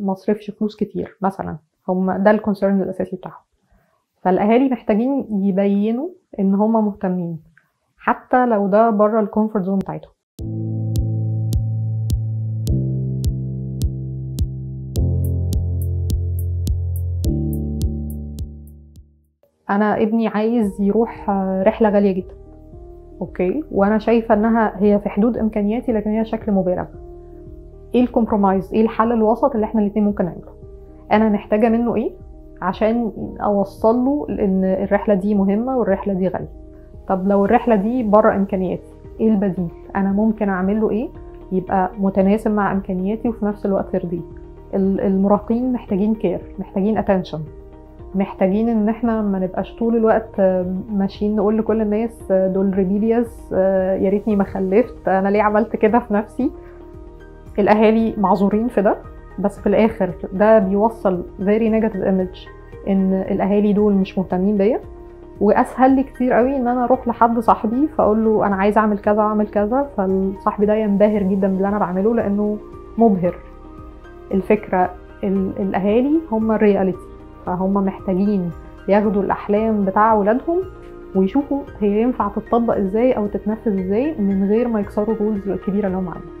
ما اصرفش فلوس كتير مثلا. هم ده ال concern الأساسي بتاعهم. فالأهالي محتاجين يبينوا إن هم مهتمين حتى لو ده بره ال comfort zone بتاعتهم. أنا ابني عايز يروح رحلة غالية جدا. okay. وأنا شايفة إنها هي في حدود إمكانياتي لكن هي شكل مبالغ. إيه ال compromise إيه الحل الوسط اللي إحنا الاتنين ممكن نعمله؟ أنا محتاجة منه إيه عشان أوصل له إن الرحلة دي مهمة والرحلة دي غالية. طب لو الرحلة دي بره إمكانياتي إيه البديل؟ أنا ممكن أعمل له إيه؟ يبقى متناسب مع إمكانياتي وفي نفس الوقت يرضيه المراهقين محتاجين care محتاجين attention محتاجين إن إحنا ما نبقاش طول الوقت ماشيين نقول لكل الناس دول rebellious يا ريتني ما خلفت أنا ليه عملت كده في نفسي؟ الأهالي معذورين في ده بس في الآخر ده بيوصل very negative image إن الأهالي دول مش مهتمين بيا. وأسهل لي كتير قوي إن أنا أروح لحد صاحبي فأقول له أنا عايز أعمل كذا وأعمل كذا فصاحبي ده ينبهر جدا باللي أنا بعمله لأنه مبهر. الفكرة الأهالي هم الرياليتي فهم محتاجين ياخدوا الأحلام بتاع أولادهم ويشوفوا هي ينفع تتطبق إزاي أو تتنفذ إزاي من غير ما يكسروا الرولز الكبيره اللي هم عاملينها